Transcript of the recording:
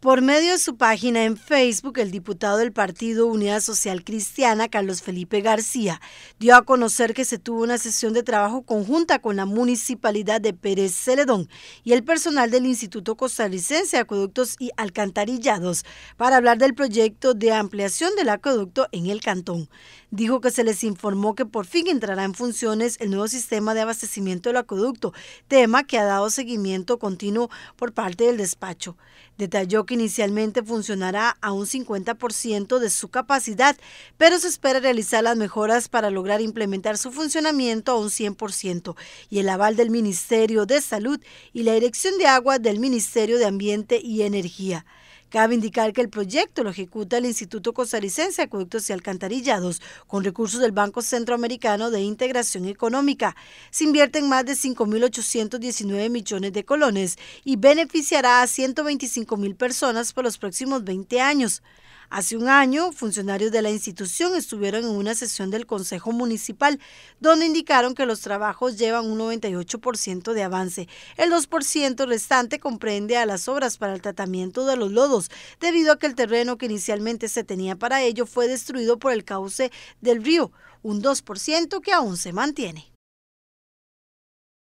Por medio de su página en Facebook, el diputado del Partido Unidad Social Cristiana, Carlos Felipe García, dio a conocer que se tuvo una sesión de trabajo conjunta con la Municipalidad de Pérez Celedón y el personal del Instituto Costarricense de Acueductos y Alcantarillados para hablar del proyecto de ampliación del acueducto en el cantón. Dijo que se les informó que por fin entrará en funciones el nuevo sistema de abastecimiento del acueducto, tema que ha dado seguimiento continuo por parte del despacho. Detalló que inicialmente funcionará a un 50% de su capacidad, pero se espera realizar las mejoras para lograr implementar su funcionamiento a un 100% y el aval del Ministerio de Salud y la Dirección de Agua del Ministerio de Ambiente y Energía. Cabe indicar que el proyecto lo ejecuta el Instituto Costarricense de Acueductos y Alcantarillados con recursos del Banco Centroamericano de Integración Económica. Se invierten más de 5.819 millones de colones y beneficiará a 125 mil personas por los próximos 20 años. Hace un año, funcionarios de la institución estuvieron en una sesión del Consejo Municipal donde indicaron que los trabajos llevan un 98% de avance. El 2% restante comprende a las obras para el tratamiento de los lodos, debido a que el terreno que inicialmente se tenía para ello fue destruido por el cauce del río, un 2% que aún se mantiene.